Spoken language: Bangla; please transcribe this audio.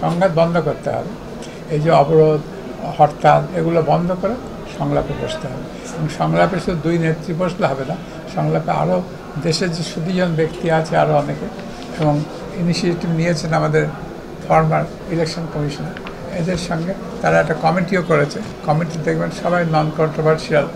সংঘাত বন্ধ করতে হবে। এই যে অবরোধ, হরতাল, এগুলো বন্ধ করে সংলাপে বসতে হবে। এবং সংলাপে শুধু দুই নেত্রী বসলে হবে না, সংলাপে আরও দেশের যে সুদীজন ব্যক্তি আছে আরও অনেকে এবং ইনিশিয়েটিভ নিয়েছেন আমাদের ফর্মার ইলেকশন কমিশনার এদের সঙ্গে তারা একটা কমিটিও করেছে। কমিটি দেখবেন সবাই নন কন্ট্রোভার্সিয়াল